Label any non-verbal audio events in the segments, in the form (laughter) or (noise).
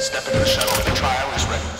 Step into the shuttle the trial is ready.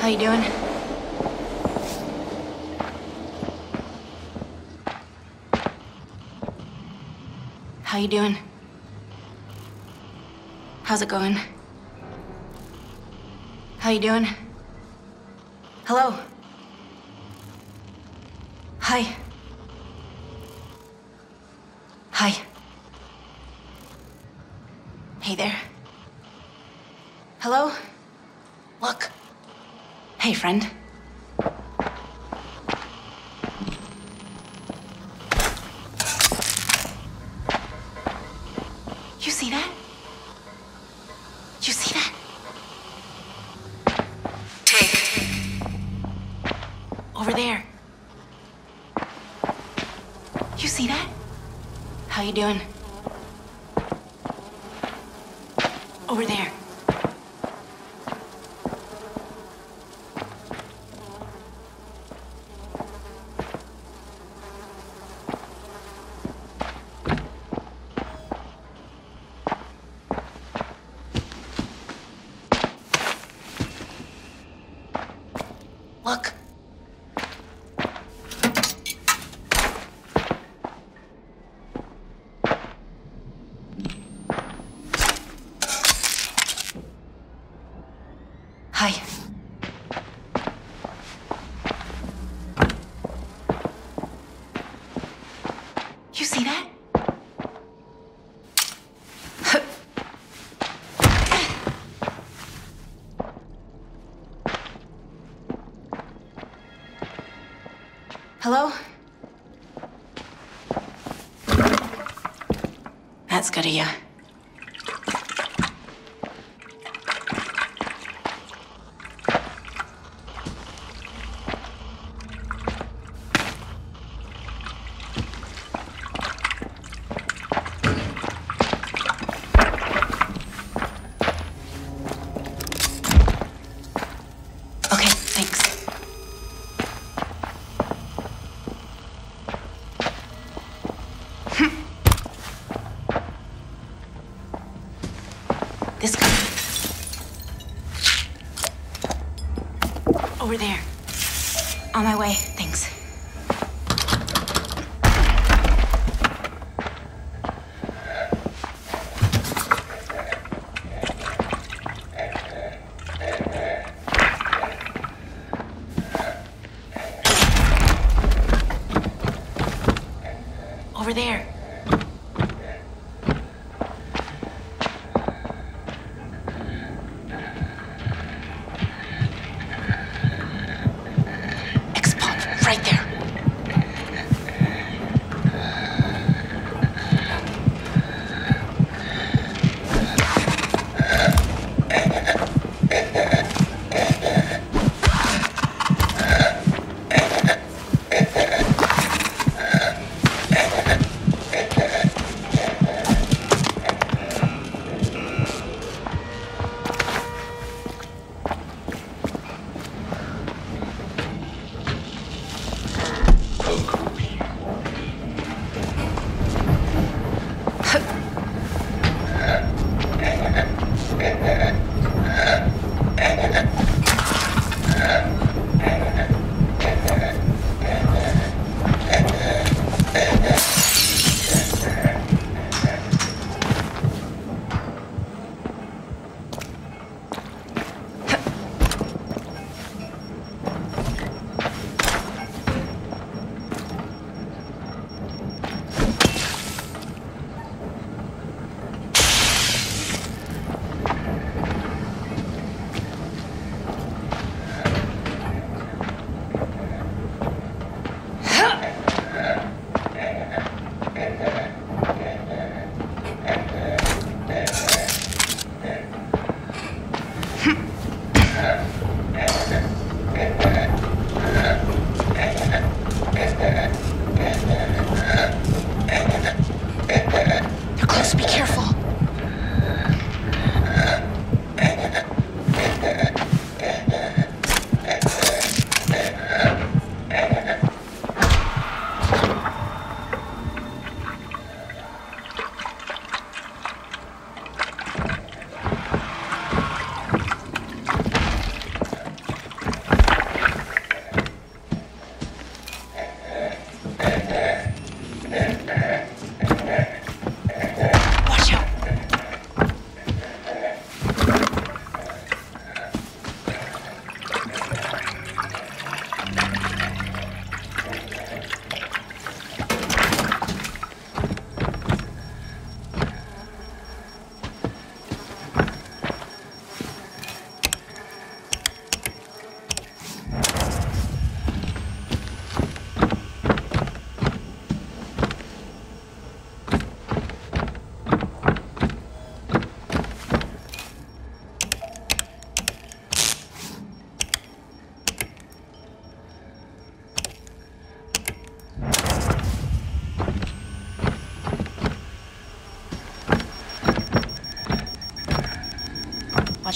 How you doing? How you doing? How's it going? How you doing? Hello? Hi. Hi. Hey there. Hello? Look. Hey, friend. You see that? You see that? Take. Over there. You see that? How you doing? Over there. Look. Hi. You see that? Hello? That's good of you. Over there.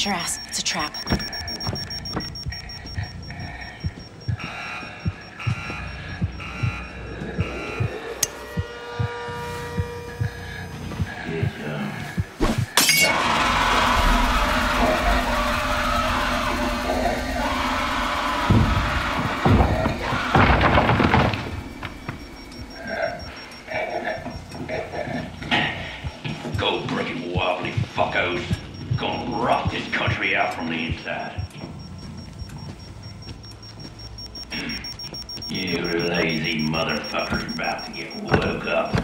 Your ass. It's a trap. You lazy motherfuckers about to get woke up.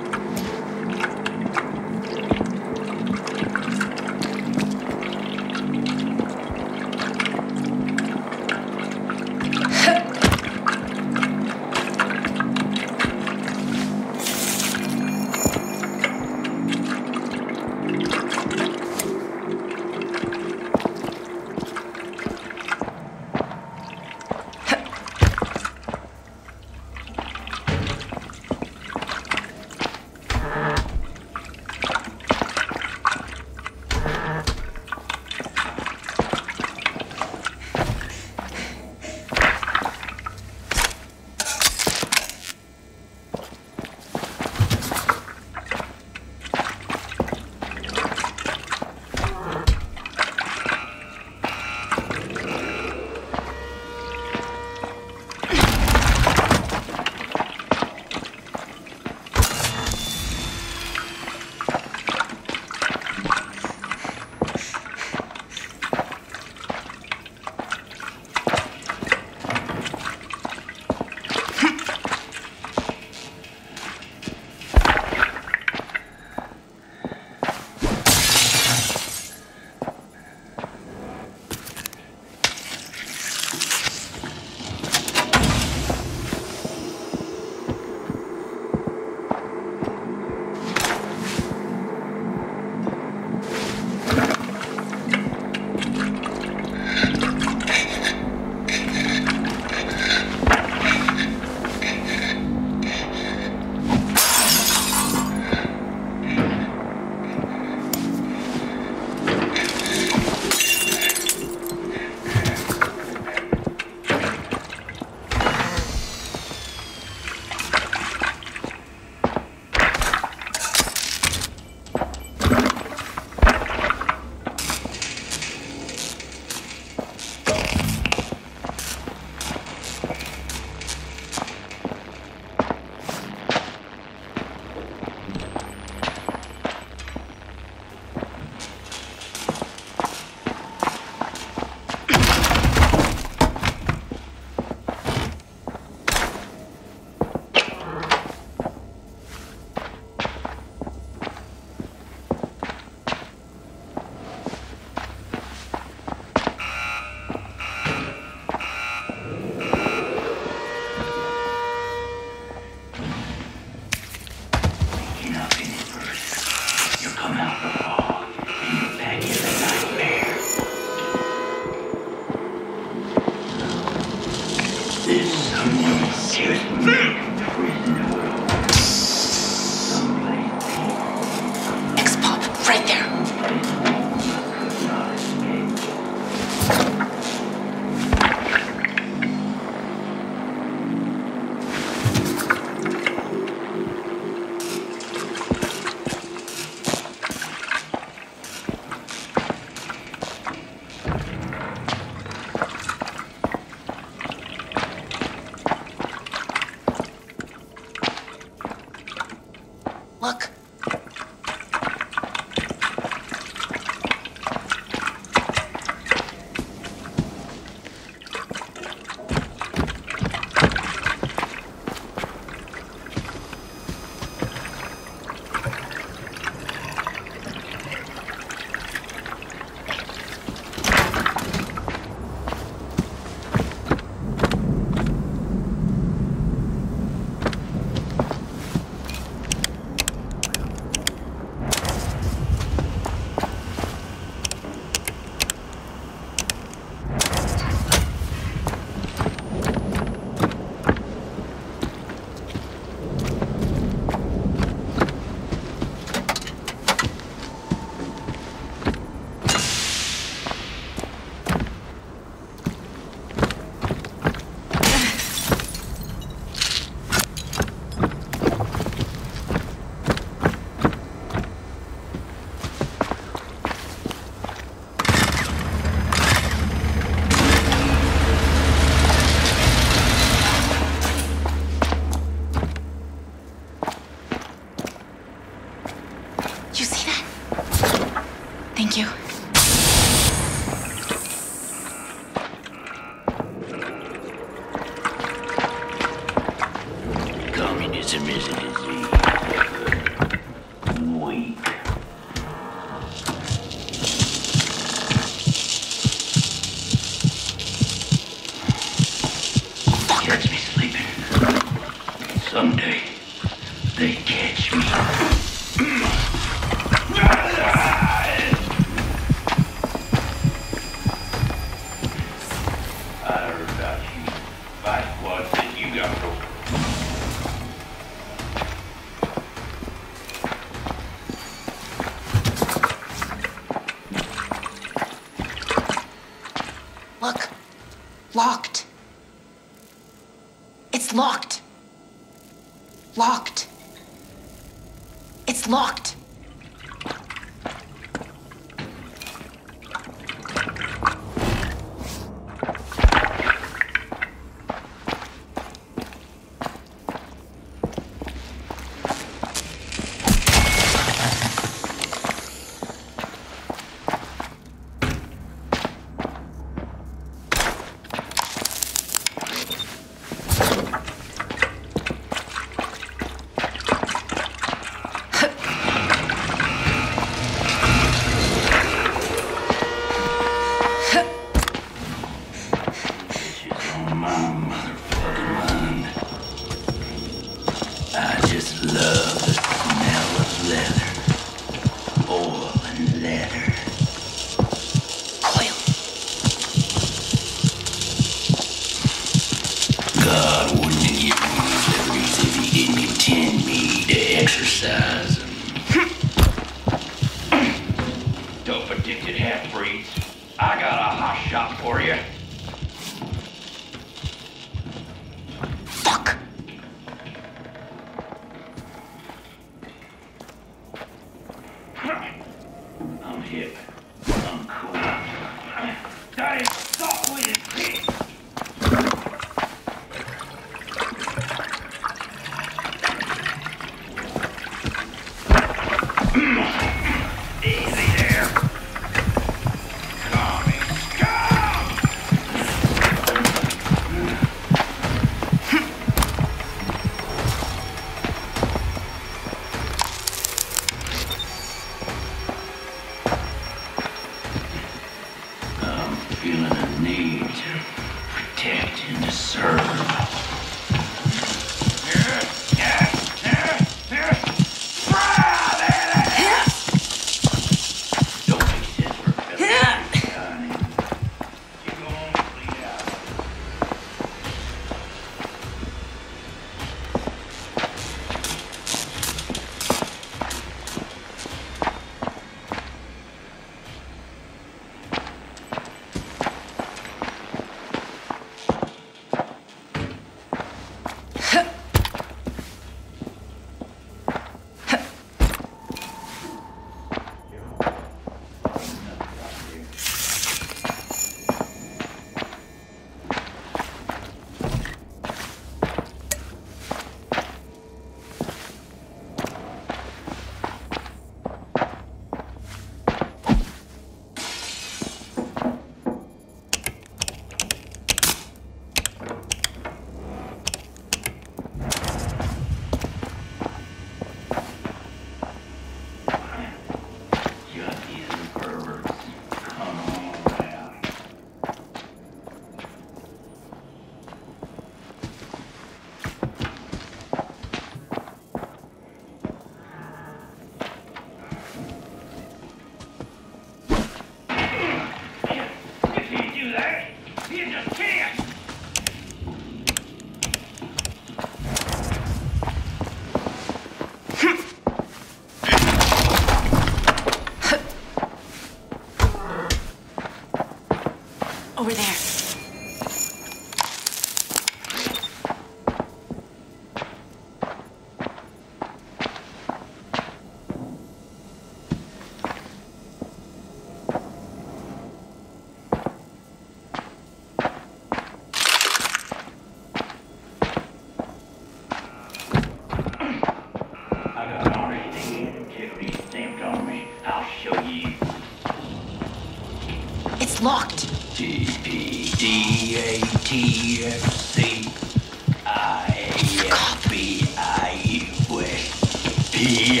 P-I-S-D-O-D.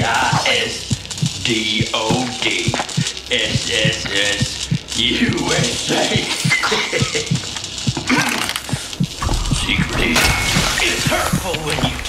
S-S-S (laughs) Secretly, it's hurtful when you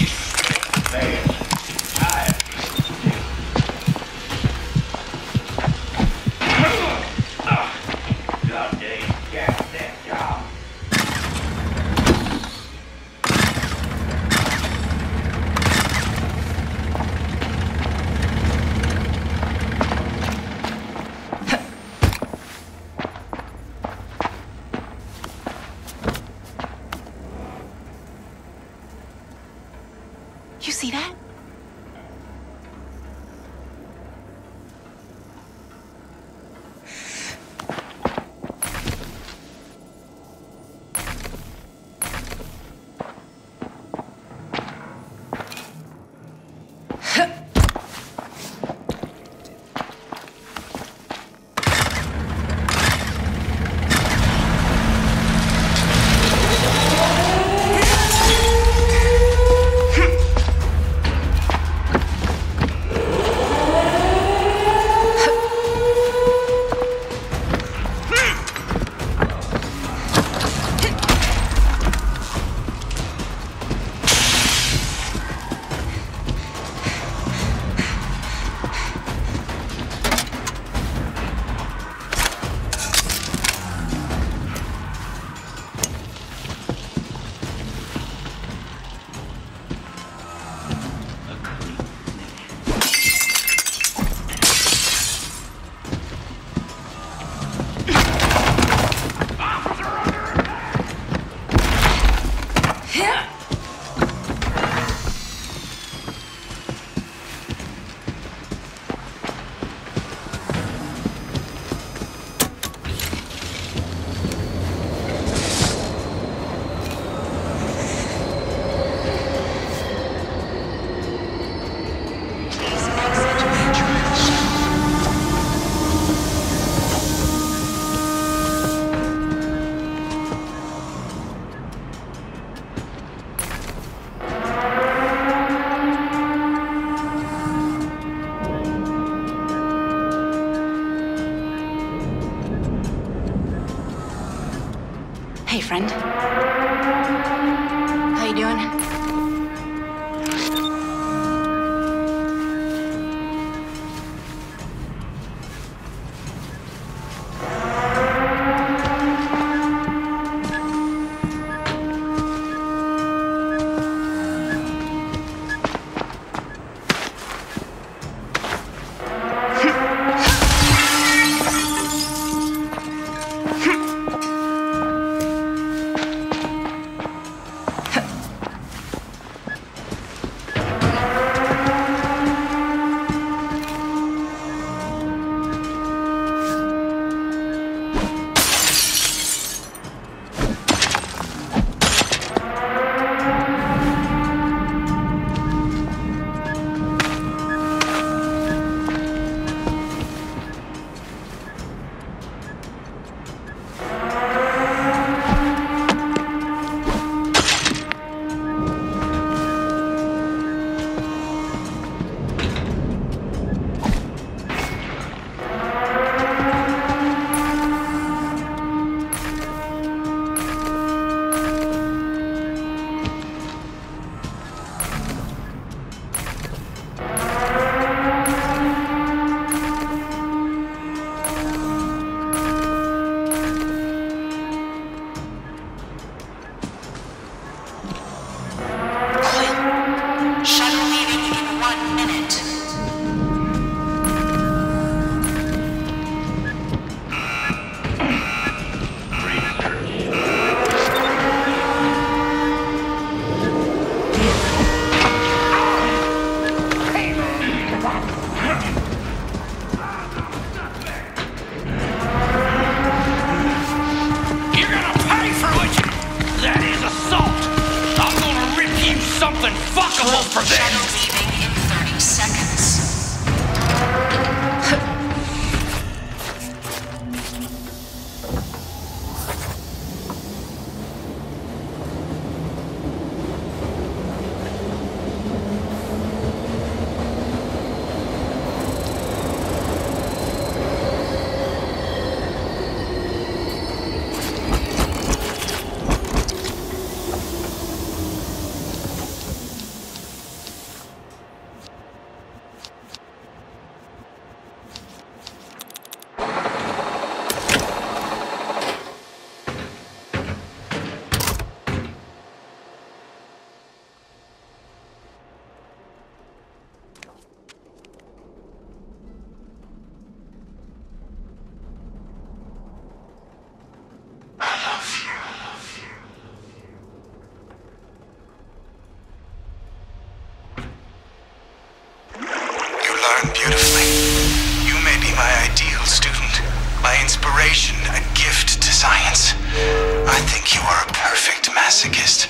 something fuckable for this! Leaving in 30 seconds. A gift to science. I think you are a perfect masochist.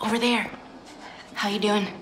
Over there. How you doing?